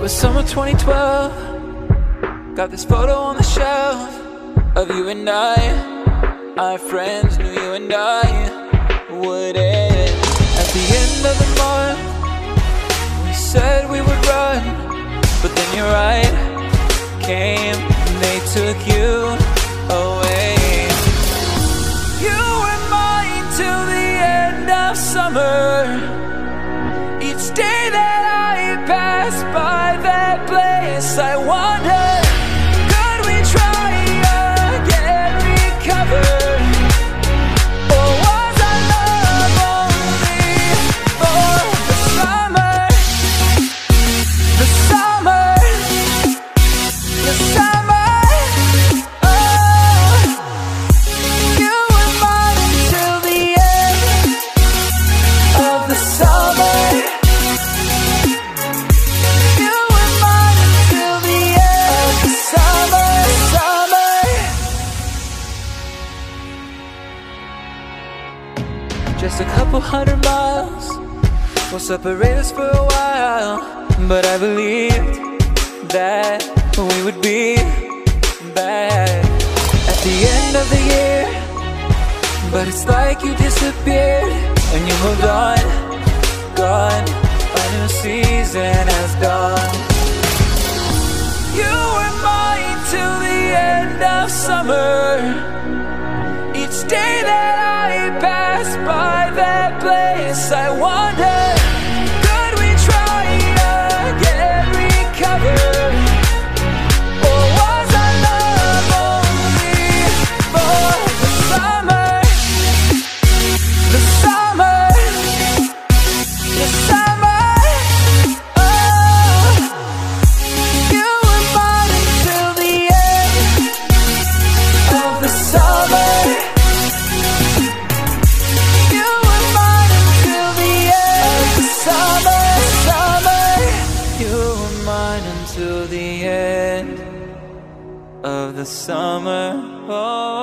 was summer 2012. Got this photo on the shelf of you and I. Our friends knew you and I would end. At the end of the month, we said we would run, but then your right came and they took you away. You were mine till the end of summer. Each day that I pass by place, I Just a couple hundred miles will separate us for a while, but I believed that we would be back at the end of the year. But it's like you disappeared and you moved on, gone. A new season has dawned. You were mine till the end of summer. Each day that until the end of the summer. Oh.